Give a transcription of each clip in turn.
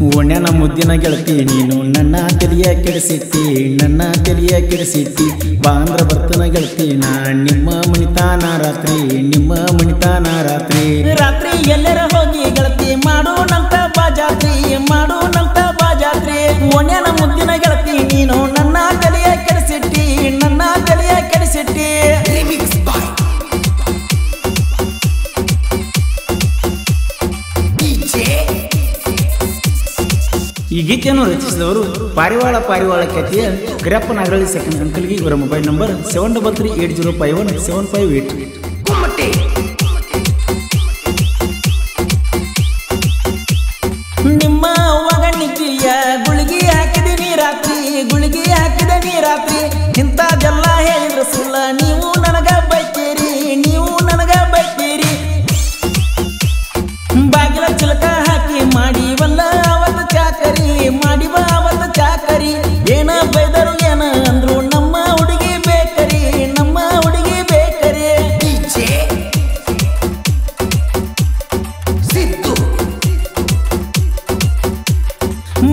ಒಣ್ಯನ ಮುದ್ದಿನ ಗೆಳತಿ, ನೀನು ನನ್ನ ತೆರಿಯ ಕೆಡಿಸಿಟ್ಟಿ, ನನ್ನ ತೆರಿಯ ಕೆಡಿಸಿಟ್ಟಿ. ಬಾಂದ್ರ ಬರ್ತನ ಗೆಳತಿ, ನಾ ನಿಮ್ಮ ಮಣಿತಾನ ರಾತ್ರಿ, ನಿಮ್ಮ ಮಣಿತಾನ ರಾತ್ರಿ. ರಾತ್ರಿ ಎಲ್ಲರ ಹೋಗಿ ಈ ಗೀತೆಯನ್ನು ರಚಿಸಿದವರು ಪಾರಿವಾಳ ಪಾರಿವಾಳ ಖ್ಯಾತಿಯ ಕರಿಯಪ್ಪ ನಾಗರಳ್ಳಿ ಸೆಕೆಂಡ್ ಅಂಕಲ್ಗೆ ಇವರ mobile number seven double three eight zero five one seven five eight ನಿಮ್ಮ ಒಗಣಿಕೆಯ ಗುಳಿಗೆ ಹಾಕಿದೀನಿ ರಾತ್ರಿ ಗುಳಿಗೆ ಹಾಕಿದ ನೀರಾತ್ರಿ. ಇಂಥದ್ದೆಲ್ಲ ಹೇಳಿದ್ರು ಸುಲ್ಲ ನೀವು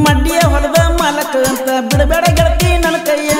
ಮಡ್ಡಿಯ ಹೊಲದ ಮಾಲಕ ಅಂತ ಬಿಡಬೇಡ ಗೆಳತಿ ನನ್ನ ಕೈಯ.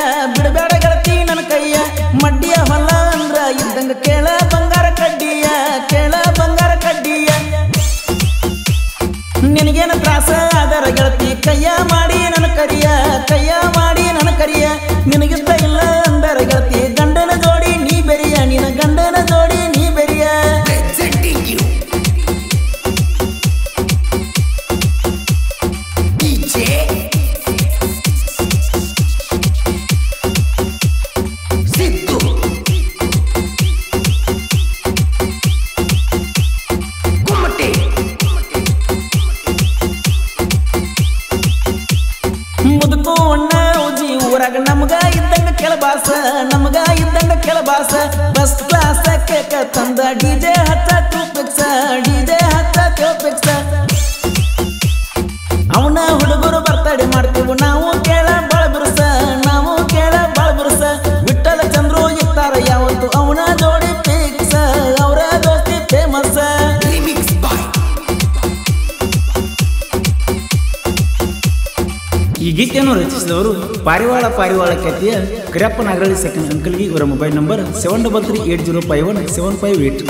ಊರಾಗ ನಮ್ಗ ಇದ್ದಂಗ ಕೆಲಬಾಸ ನಮಗ ಇದ್ದಂಗ ಕೆಲಬಾಸ ಬಸ್ ಕ್ಲಾಸ್ ಕೇಕ ತಂದ ಡಿಜೆ ಹಚ್ಚ ಟೂಪಿಕ್ಸ ಡಿಜೆ ಗೀತೆಯನ್ನು ರಚಿಸಿದವರು ಪಾರಿವಾಳ ಪಾರಿವಾಳ ಖ್ಯಾತಿಯ ನಾಗರಳ್ಳಿ ಸೆಕೆಂಡ್ ಅಂಕಲ್ಗೆ ಇವರ mobile number seven double three eight zero five one seven five eight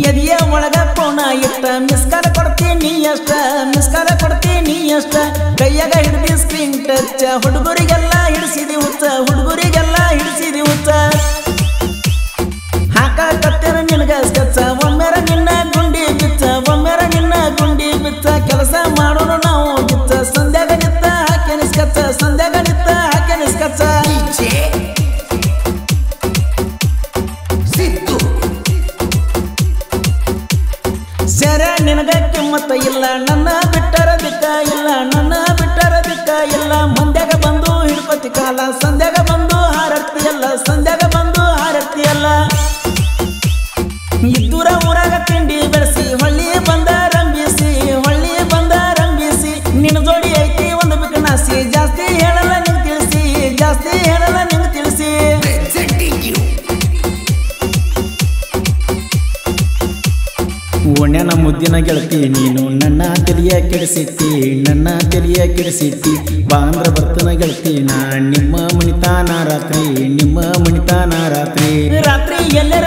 ಎದೆಯ ಒಳಗ ಪೋಣ ಇಟ್ಟ ಮಿಸ್ಕಾರ ಕೊಡ್ತೀನಿ ಅಷ್ಟ. ಕಿಮ್ಮತ್ತ ಇಲ್ಲ ನನ್ನ ಬಿಟ್ಟರ ಬಿಟ್ಟ ಇಲ್ಲ ನನ್ನ ಬಿಟ್ಟರ ಬಿಟ್ಟ ಇಲ್ಲ ಮಂದ್ಯಾಗ ಬಂದು ಹಿಡ್ಕೊತಿ ಕಾಲ. ಒಣ್ಯನ ಮುದ್ದಿನ ಗೆಳತಿ, ನೀನು ನನ್ನ ತಲೆಯ ಕೆಡಿಸಿಟ್ಟಿ, ನನ್ನ ತಲೆಯ ಕೆಡಿಸಿಟ್ಟಿ. ಬಾಂದ್ರ ಬರ್ತನ ಗೆಳತಿ, ನಾ ನಿಮ್ಮ ಮಣಿತಾನ ರಾತ್ರಿ, ನಿಮ್ಮ ಮಣಿತಾನ ರಾತ್ರಿ. ರಾತ್ರಿ ಎಲ್ಲರ